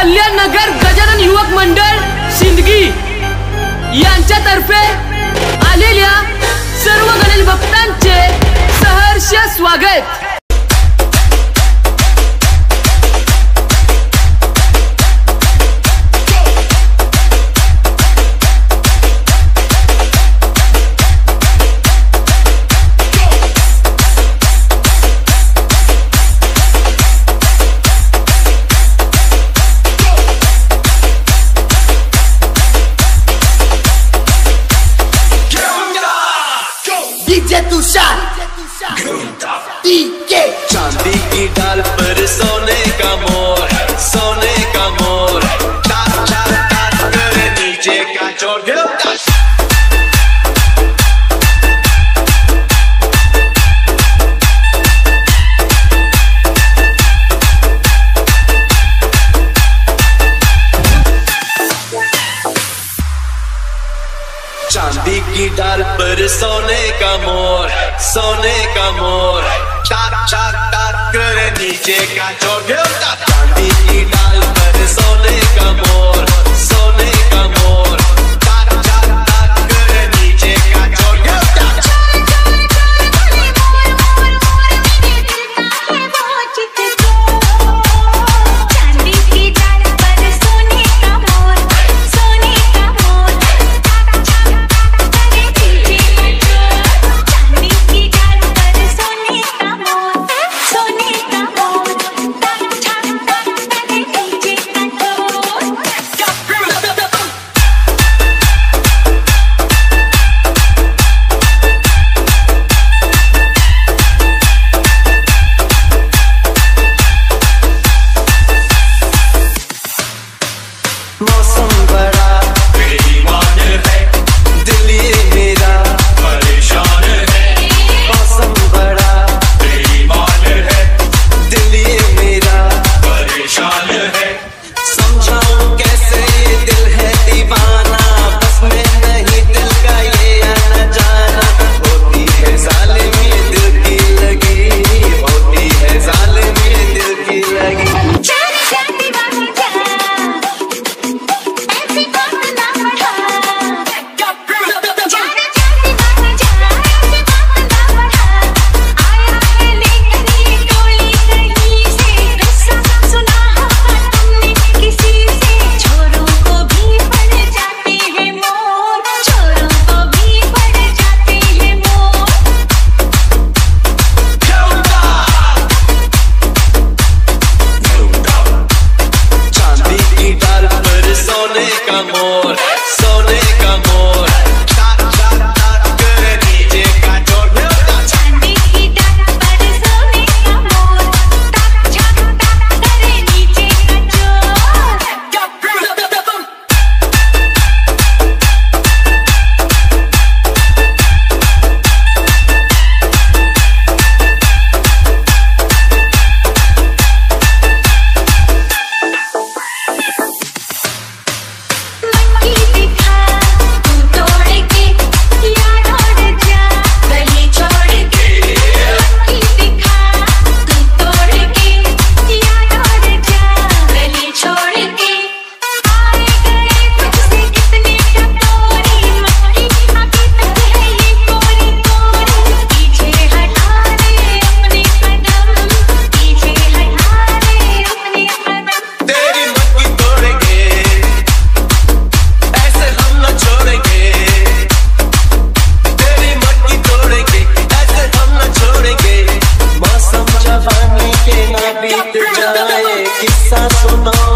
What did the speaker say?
कल्याणनगर गजानन युवक मंडळ सिंदगी यांच्यातर्फे आलेल्या सर्व गणेश भक्तांचे सहर्ष स्वागत. चांदी की डाल पर सोने का मोर सोने का मोर। टाक टाक टाक कर नीचे का चोर चांदी की डाल Amor, Sonic Amor. esa sonora.